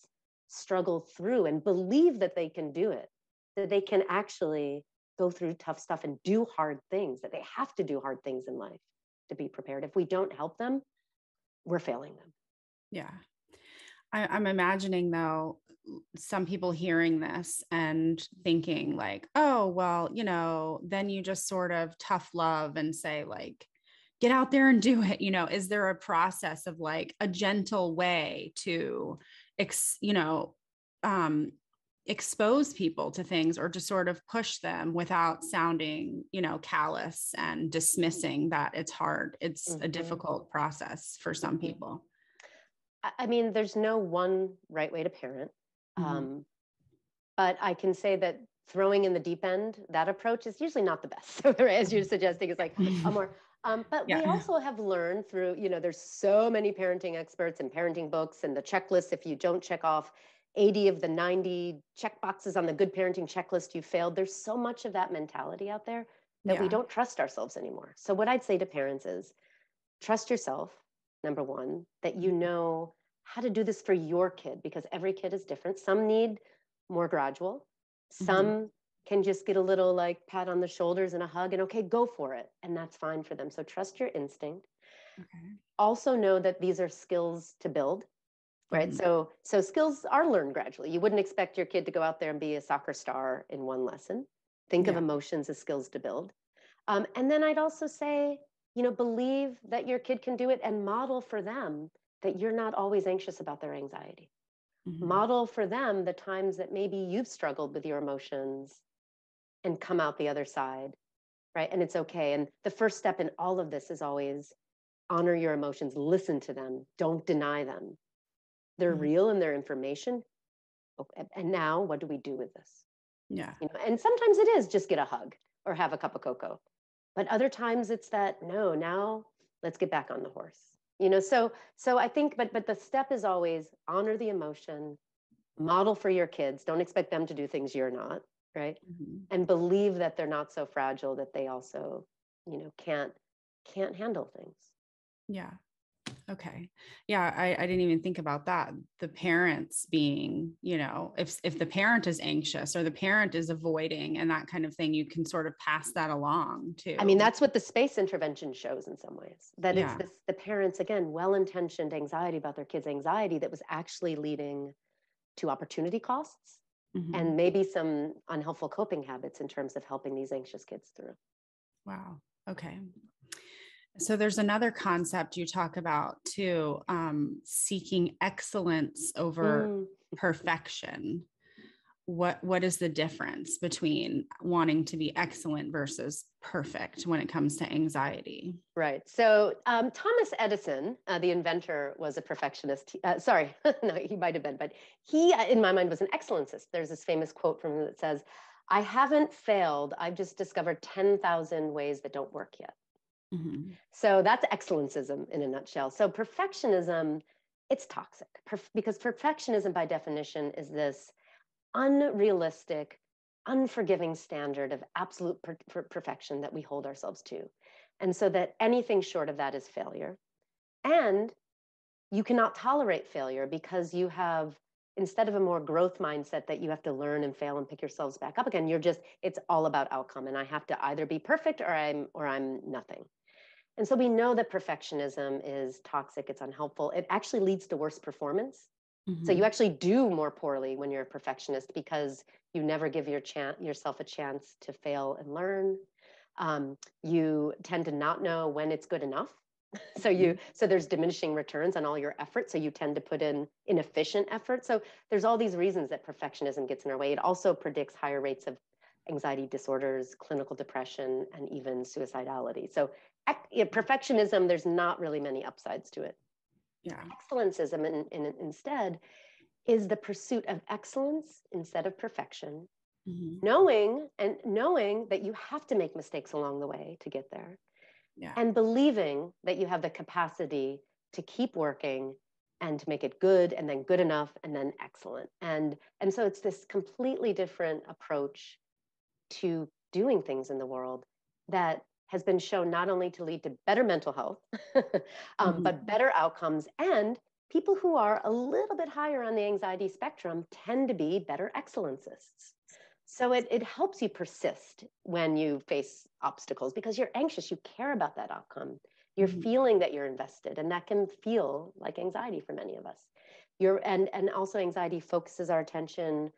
struggle through and believe that they can do it, that they can actually go through tough stuff and do hard things, that they have to do hard things in life to be prepared. If we don't help them, we're failing them. Yeah. I, I'm imagining though, some people hearing this and thinking like, oh, well, you know, then you just sort of tough love and say, like, get out there and do it. You know, is there a process of like a gentle way to, ex, you know, um, expose people to things or to sort of push them without sounding you know callous and dismissing that it's hard it's mm-hmm. a difficult process for some mm-hmm. people i mean there's no one right way to parent mm-hmm. um, but i can say that throwing in the deep end that approach is usually not the best so as you're suggesting is like a more um, but yeah. we also have learned through you know there's so many parenting experts and parenting books and the checklists if you don't check off 80 of the 90 check boxes on the good parenting checklist you failed. There's so much of that mentality out there that yeah. we don't trust ourselves anymore. So, what I'd say to parents is trust yourself, number one, that you mm-hmm. know how to do this for your kid because every kid is different. Some need more gradual, some mm-hmm. can just get a little like pat on the shoulders and a hug and okay, go for it. And that's fine for them. So, trust your instinct. Okay. Also, know that these are skills to build right mm-hmm. so so skills are learned gradually. You wouldn't expect your kid to go out there and be a soccer star in one lesson. Think yeah. of emotions as skills to build. Um, and then i'd also say you know believe that your kid can do it and model for them that you're not always anxious about their anxiety. Mm-hmm. model for them the times that maybe you've struggled with your emotions and come out the other side right? And it's okay. And the first step in all of this is always honor your emotions listen to them don't deny them they're mm-hmm. real and they're information. Okay. And now what do we do with this? Yeah. You know, and sometimes it is just get a hug or have a cup of cocoa. But other times it's that no, now let's get back on the horse. You know, so so I think but but the step is always honor the emotion, model for your kids. Don't expect them to do things you're not, right? Mm-hmm. And believe that they're not so fragile that they also, you know, can't can't handle things. Yeah. Okay. Yeah, I, I didn't even think about that. The parents being, you know, if if the parent is anxious or the parent is avoiding and that kind of thing, you can sort of pass that along too. I mean, that's what the space intervention shows in some ways. That yeah. it's this, the parents, again, well-intentioned anxiety about their kids' anxiety that was actually leading to opportunity costs mm-hmm. and maybe some unhelpful coping habits in terms of helping these anxious kids through. Wow. Okay. So there's another concept you talk about too, um, seeking excellence over mm. perfection. What what is the difference between wanting to be excellent versus perfect when it comes to anxiety? Right. So um, thomas edison uh, the inventor was a perfectionist. Uh, sorry no he might have been but he uh, in my mind was an excellencist there's this famous quote from him that says i haven't failed. I've just discovered 10000 ways that don't work yet mm-hmm. so that's excellencism in a nutshell so perfectionism it's toxic Perf- because perfectionism by definition is this unrealistic, unforgiving standard of absolute per- per- perfection that we hold ourselves to. And so that anything short of that is failure. And you cannot tolerate failure because you have, instead of a more growth mindset that you have to learn and fail and pick yourselves back up again, you're just, it's all about outcome. And I have to either be perfect or I'm or I'm nothing. And so we know that perfectionism is toxic, it's unhelpful. It actually leads to worse performance Mm-hmm. So you actually do more poorly when you're a perfectionist because you never give your chance yourself a chance to fail and learn. Um, you tend to not know when it's good enough. so you mm-hmm. so there's diminishing returns on all your effort. So you tend to put in inefficient effort. So there's all these reasons that perfectionism gets in our way. It also predicts higher rates of anxiety disorders, clinical depression, and even suicidality. So perfectionism, there's not really many upsides to it. Yeah. Excellencism in, in, instead is the pursuit of excellence instead of perfection. Mm-hmm. Knowing and knowing that you have to make mistakes along the way to get there. Yeah. And believing that you have the capacity to keep working and to make it good and then good enough and then excellent. And and so it's this completely different approach to doing things in the world that has been shown not only to lead to better mental health, um, mm-hmm. but better outcomes. And people who are a little bit higher on the anxiety spectrum tend to be better excellencists. So it, it helps you persist when you face obstacles because you're anxious, you care about that outcome. You're mm-hmm. feeling that you're invested, and that can feel like anxiety for many of us. You're, and, and also, anxiety focuses our attention,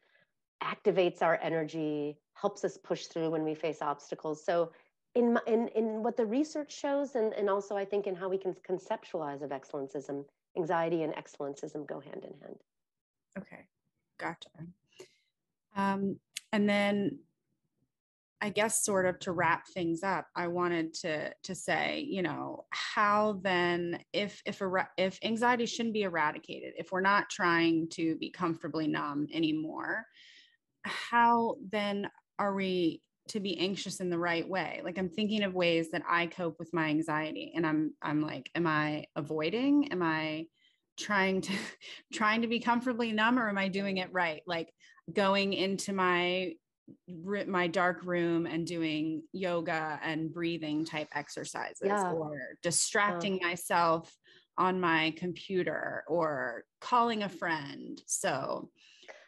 activates our energy, helps us push through when we face obstacles. So in, in, in what the research shows, and, and also I think in how we can conceptualize of excellencism, anxiety and excellencism go hand in hand. Okay, gotcha. Um, and then I guess sort of to wrap things up, I wanted to to say, you know, how then if if a, if anxiety shouldn't be eradicated, if we're not trying to be comfortably numb anymore, how then are we to be anxious in the right way. Like i'm thinking of ways that i cope with my anxiety and i'm i'm like am i avoiding? Am i trying to trying to be comfortably numb or am i doing it right? Like going into my my dark room and doing yoga and breathing type exercises yeah. or distracting myself on my computer or calling a friend. So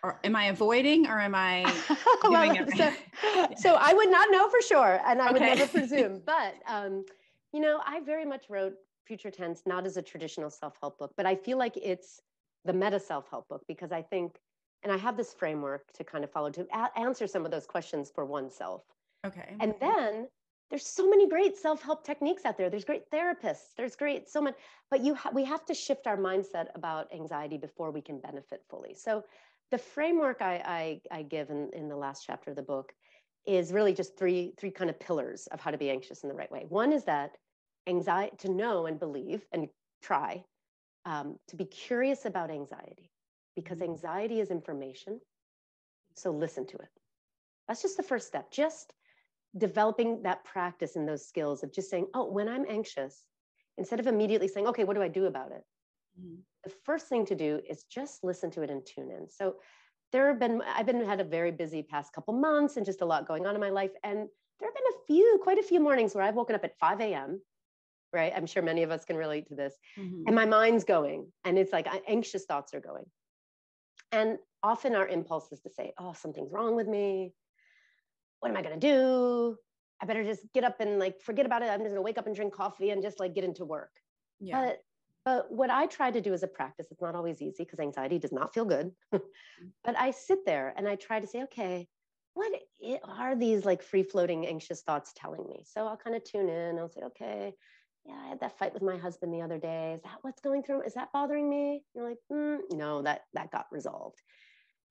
or am I avoiding or am I well? So, so, I would not know for sure, and I okay. would never presume. But um, you know, I very much wrote Future Tense not as a traditional self-help book, but I feel like it's the meta self-help book because I think, and I have this framework to kind of follow to a- answer some of those questions for oneself. Okay. And then there's so many great self-help techniques out there there's great therapists there's great so much but you ha- we have to shift our mindset about anxiety before we can benefit fully so the framework I, I, I give in, in the last chapter of the book is really just three three kind of pillars of how to be anxious in the right way. One is that anxiety to know and believe and try um, to be curious about anxiety because mm-hmm. anxiety is information. So listen to it. That's just the first step. Just developing that practice and those skills of just saying, oh, when I'm anxious, instead of immediately saying, okay, what do I do about it? Mm-hmm the first thing to do is just listen to it and tune in. So there have been, I've been had a very busy past couple months and just a lot going on in my life. And there have been a few, quite a few mornings where I've woken up at 5 a.m. Right. I'm sure many of us can relate to this. Mm-hmm. And my mind's going and it's like anxious thoughts are going. And often our impulse is to say, oh, something's wrong with me. What am I going to do? I better just get up and like forget about it. I'm just going to wake up and drink coffee and just like get into work. Yeah. But But what I try to do as a practice, it's not always easy because anxiety does not feel good. but I sit there and I try to say, okay, what are these like free floating anxious thoughts telling me? So I'll kind of tune in. I'll say, okay, yeah, I had that fight with my husband the other day. Is that what's going through? Is that bothering me? You're like, mm, no, that that got resolved.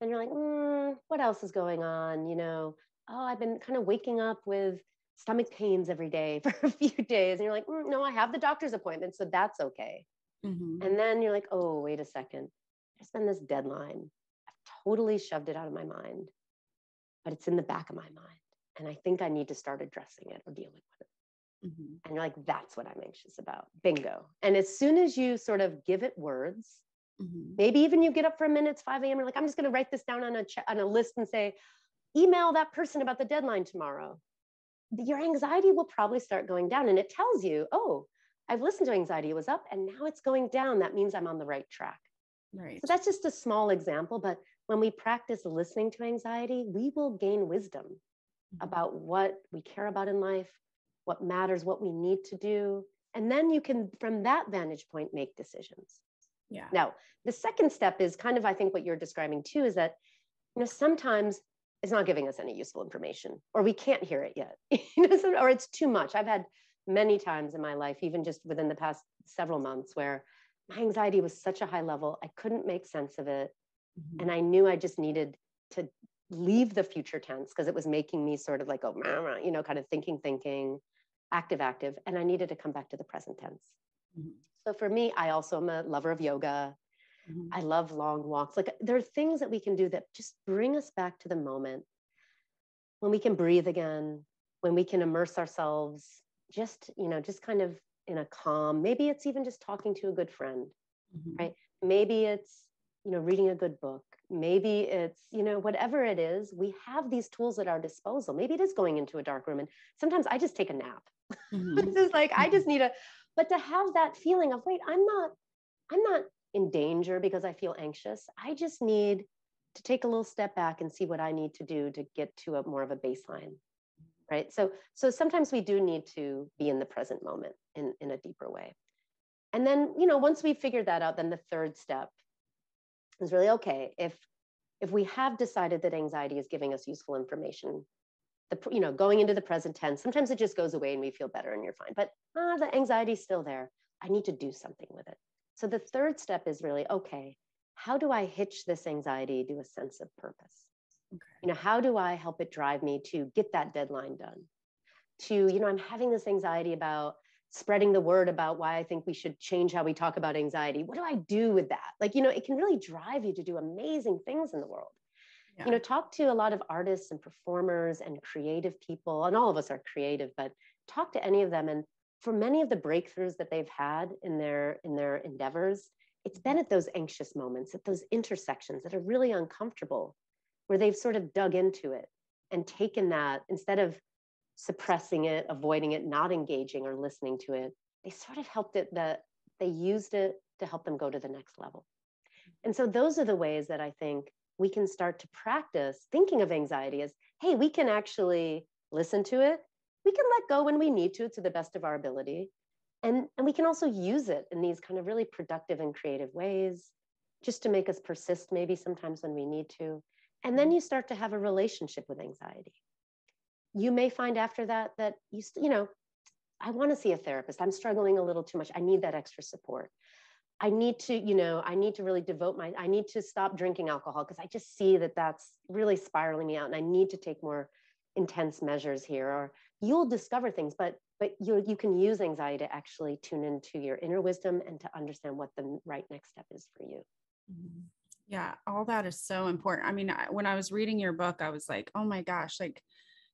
And you're like, mm, what else is going on? You know, oh, I've been kind of waking up with stomach pains every day for a few days. And you're like, mm, no, I have the doctor's appointment, so that's okay. Mm-hmm. And then you're like, oh, wait a second. There's been this deadline. I've totally shoved it out of my mind but it's in the back of my mind. And I think I need to start addressing it or dealing with it. Mm-hmm. And you're like, that's what I'm anxious about. Bingo. And as soon as you sort of give it words, mm-hmm. maybe even you get up for a minute, it's 5 a.m. You're like, I'm just going to write this down on a, ch- on a list and say, email that person about the deadline tomorrow. Your anxiety will probably start going down. And it tells you, oh, I've listened to anxiety, it was up and now it's going down. That means I'm on the right track. Right. So that's just a small example, but when we practice listening to anxiety, we will gain wisdom mm-hmm. about what we care about in life, what matters, what we need to do. And then you can, from that vantage point, make decisions. Yeah. Now, the second step is kind of, I think, what you're describing too is that, you know, sometimes it's not giving us any useful information or we can't hear it yet, or it's too much. I've had many times in my life, even just within the past several months, where my anxiety was such a high level, I couldn't make sense of it. Mm-hmm. And I knew I just needed to leave the future tense because it was making me sort of like, oh, you know, kind of thinking, thinking, active, active. And I needed to come back to the present tense. Mm-hmm. So for me, I also am a lover of yoga. Mm-hmm. I love long walks. Like there are things that we can do that just bring us back to the moment when we can breathe again, when we can immerse ourselves just, you know, just kind of in a calm. Maybe it's even just talking to a good friend, mm-hmm. right? Maybe it's you know reading a good book maybe it's you know whatever it is we have these tools at our disposal maybe it is going into a dark room and sometimes i just take a nap mm-hmm. it's just like i just need a but to have that feeling of wait i'm not i'm not in danger because i feel anxious i just need to take a little step back and see what i need to do to get to a more of a baseline right? So so sometimes we do need to be in the present moment in in a deeper way. And then you know once we figured that out then the third step is really okay if if we have decided that anxiety is giving us useful information the you know going into the present tense sometimes it just goes away and we feel better and you're fine but ah, the anxiety's still there. I need to do something with it. So the third step is really okay how do i hitch this anxiety to a sense of purpose okay. you know how do i help it drive me to get that deadline done to you know i'm having this anxiety about spreading the word about why I think we should change how we talk about anxiety. What do I do with that? Like, you know, it can really drive you to do amazing things in the world. Yeah. You know, talk to a lot of artists and performers and creative people, and all of us are creative, but talk to any of them. And for many of the breakthroughs that they've had in their in their endeavors, it's mm-hmm. been at those anxious moments, at those intersections that are really uncomfortable, where they've sort of dug into it and taken that instead of suppressing it, avoiding it, not engaging or listening to it. They sort of helped it that they used it to help them go to the next level. And so those are the ways that I think we can start to practice thinking of anxiety as hey, we can actually listen to it. We can let go when we need to to the best of our ability. And, and we can also use it in these kind of really productive and creative ways just to make us persist, maybe sometimes when we need to. And then you start to have a relationship with anxiety. You may find after that that you you know i want to see a therapist. I'm struggling a little too much. I need that extra support. I need to you know i need to really devote my i need to stop drinking alcohol because i just see that that's really spiraling me out and i need to take more intense measures here or you'll discover things but but you you can use anxiety to actually tune into your inner wisdom and to understand what the right next step is for you. Mm-hmm. Yeah all that is so important i mean I, when i was reading your book i was like oh my gosh like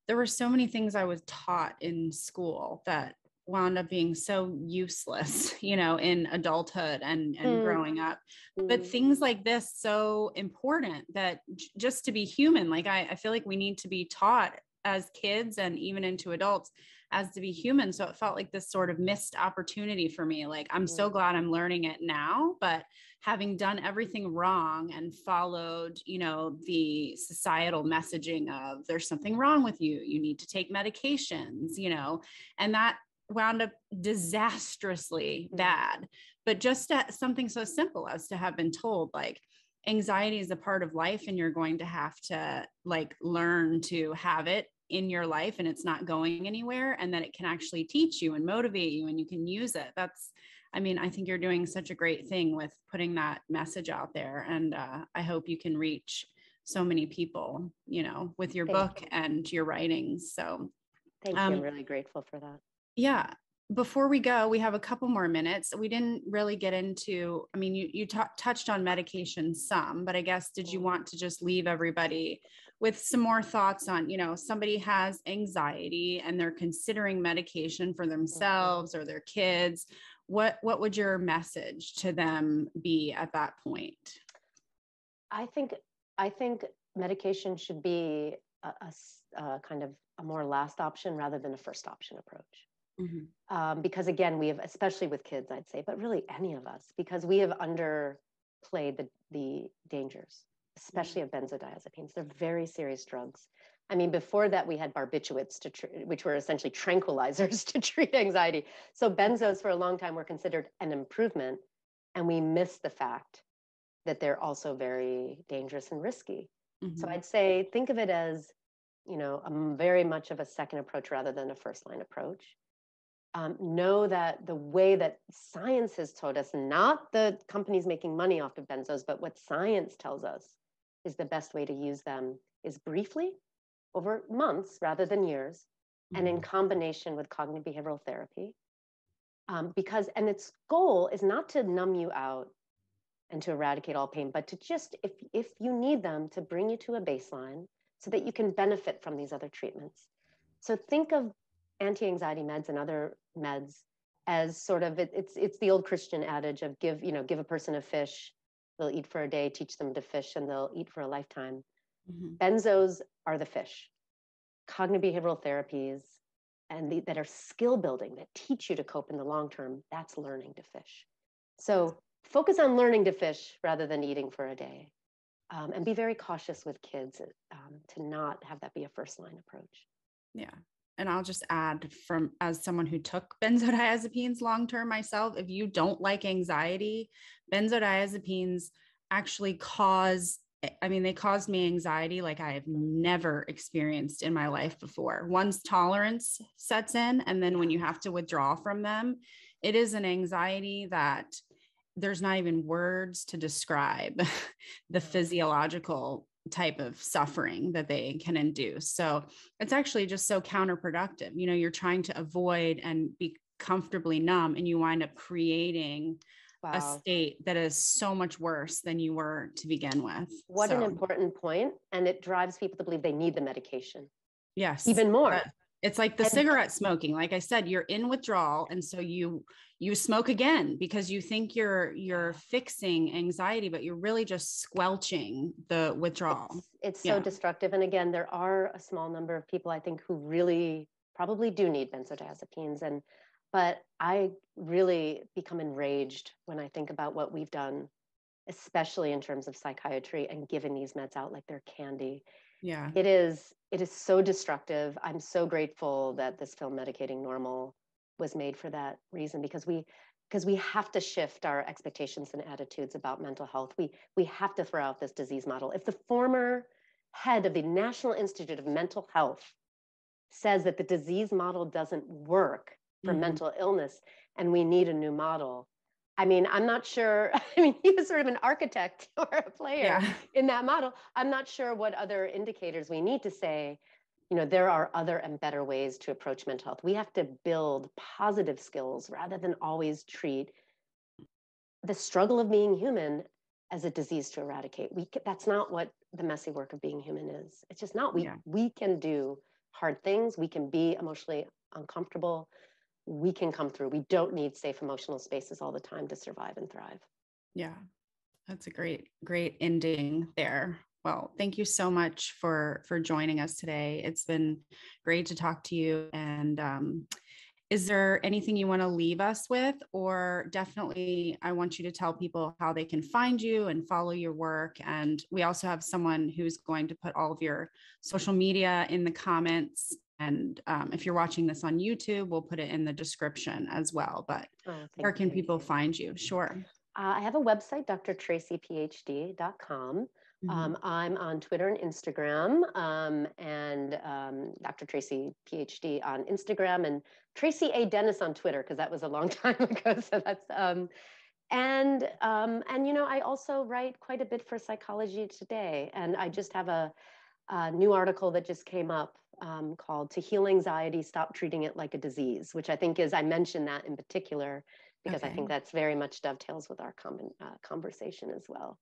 there were so many things I was taught in school that wound up being so useless, you know, in adulthood and, and mm. growing up. Mm. But things like this so important that j- just to be human, like I, I feel like we need to be taught as kids and even into adults as to be human. So it felt like this sort of missed opportunity for me. Like I'm so mm. glad I'm learning it now, but having done everything wrong and followed, you know, the societal messaging of there's something wrong with you, you need to take medications, you know, and that wound up disastrously Mm. bad. But just something so simple as to have been told, like, anxiety is a part of life and you're going to have to like learn to have it in your life and it's not going anywhere and that it can actually teach you and motivate you and you can use it that's i mean i think you're doing such a great thing with putting that message out there and uh, i hope you can reach so many people you know with your Thank book you. and your writings so Thank you. Um, I'm really grateful for that. yeah before we go we have a couple more minutes we didn't really get into i mean you you t- touched on medication some but i guess did you want to just leave everybody with some more thoughts on you know somebody has anxiety and they're considering medication for themselves or their kids what what would your message to them be at that point I think I think medication should be a kind of a more last option rather than a first option approach. Um, because again, we have, especially with kids, I'd say, but really any of us, because we have underplayed the, the dangers, especially of benzodiazepines. They're very serious drugs. I mean, before that, we had barbiturates, to which were essentially tranquilizers to treat anxiety. So benzos for a long time were considered an improvement, and we missed the fact that they're also very dangerous and risky. So Mhm. I'd say think of it as, you know, a very much of a second approach rather than a first line approach. Um, know that the way that science has told us, not the companies making money off of benzos, but what science tells us is the best way to use them is briefly over months rather than years, and in combination with cognitive behavioral therapy. Um, because, and its goal is not to numb you out and to eradicate all pain, but to just, if, if you need them, to bring you to a baseline so that you can benefit from these other treatments. So think of anti-anxiety meds and other meds as sort of, it, it's, it's the old Christian adage of give, you know, give a person a fish, they'll eat for a day, teach them to fish, and they'll eat for a lifetime. Mhm. Benzos are the fish. Cognitive behavioral therapies and the, that are skill building that teach you to cope in the long term, that's learning to fish. So focus on learning to fish rather than eating for a day. Um, and be very cautious with kids um, to not have that be a first line approach. Yeah. And I'll just add from as someone who took benzodiazepines long term myself, if you don't like anxiety, benzodiazepines actually cause I mean, they caused me anxiety like I have never experienced in my life before. Once tolerance sets in, and then when you have to withdraw from them, it is an anxiety that there's not even words to describe the physiological type of suffering that they can induce. So it's actually just so counterproductive. You know, you're trying to avoid and be comfortably numb, and you wind up creating a state that is so much worse than you were to begin with. What an So, important point, and it drives people to believe they need the medication yes, even more. But it's like the And- cigarette smoking. Like I said, you're in withdrawal, and so you you smoke again because you think you're you're fixing anxiety, but you're really just squelching the withdrawal. It's, it's so destructive. And again, there are a small number of people I think who really probably do need benzodiazepines. And but I really become enraged when I think about what we've done, especially in terms of psychiatry and giving these meds out like they're candy. Yeah, It is it is so destructive. I'm so grateful that this film Medicating Normal was made for that reason because we because we have to shift our expectations and attitudes about mental health. We we have to throw out this disease model. If the former head of the National Institute of Mental Health says that the disease model doesn't work for Mhm. mental illness and we need a new model. I mean, I'm not sure. I mean, he was sort of an architect or a player yeah, in that model. I'm not sure what other indicators we need to say, you know, there are other and better ways to approach mental health. We have to build positive skills rather than always treat the struggle of being human as a disease to eradicate. We that's not what the messy work of being human is. It's just not. We Yeah. we can do hard things. We can be emotionally uncomfortable. We can come through. We don't need safe emotional spaces all the time to survive and thrive. yeah. That's a great, great ending there. Well, thank you so much for for joining us today. It's been great to talk to you. And um, is there anything you want to leave us with, or definitely I want you to tell people how they can find you and follow your work. And we also have someone who's going to put all of your social media in the comments and um, if you're watching this on YouTube, we'll put it in the description as well. But Oh, where can you. people find you? Sure. Uh, I have a website, drtracyphd.com. Mhm. Um, I'm on Twitter and Instagram, um, and um, Dr. Tracy PhD on Instagram, and Tracy A. Dennis on Twitter because that was a long time ago. So that's um, and um, and you know I also write quite a bit for Psychology Today, and I just have a, a new article that just came up um, called "To Heal Anxiety, Stop Treating It Like a Disease," which I think is I mentioned that in particular because I think that's very much dovetails with our common uh, conversation as well.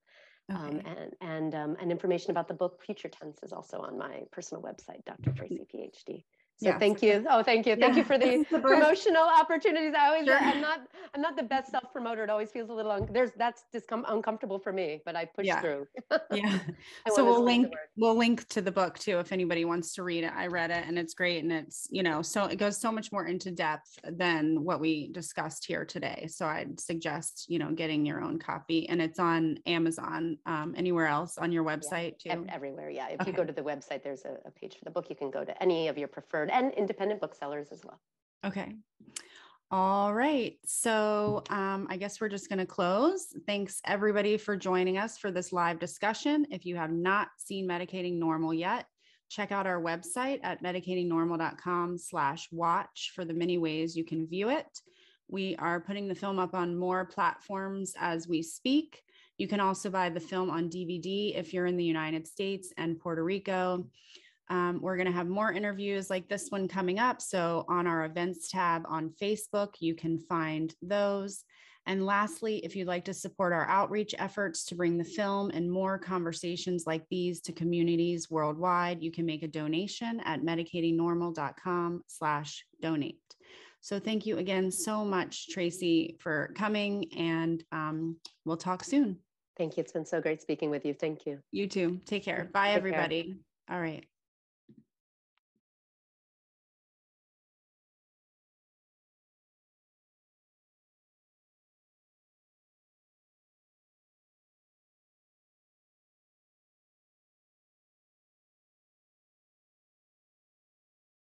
Um, and and um, and information about the book Future Tense is also on my personal website, Dr. Tracy PhD. So Yeah, thank you. Oh, thank you. Thank you for the the promotional opportunities. I always Sure. I'm not I'm not the best self promoter. It always feels a little un- there's that's discom- uncomfortable for me, but I push Yeah. through. yeah. So we'll link we'll link to the book too if anybody wants to read it. I read it and it's great and it's you know so it goes so much more into depth than what we discussed here today. So I'd suggest you know getting your own copy and it's on Amazon. Um, anywhere else on your website too? Ev- everywhere. Yeah. If you go to the website, there's a, a page for the book. You can go to any of your preferred and independent booksellers as well. Okay. All right. So um, I guess we're just going to close. Thanks everybody for joining us for this live discussion. If you have not seen Medicating Normal yet, check out our website at medicatingnormal.com slash watch for the many ways you can view it. We are putting the film up on more platforms as we speak. You can also buy the film on DVD if you're in the United States and Puerto Rico. Um, we're going to have more interviews like this one coming up. So, on our events tab on Facebook, you can find those. And lastly, if you'd like to support our outreach efforts to bring the film and more conversations like these to communities worldwide, you can make a donation at medicatingnormal.com slash donate. So thank you again so much, Tracy, for coming and um, we'll talk soon. Thank you. It's been so great speaking with you. Thank you. You too. Take care. Bye, Take care. everybody. All right.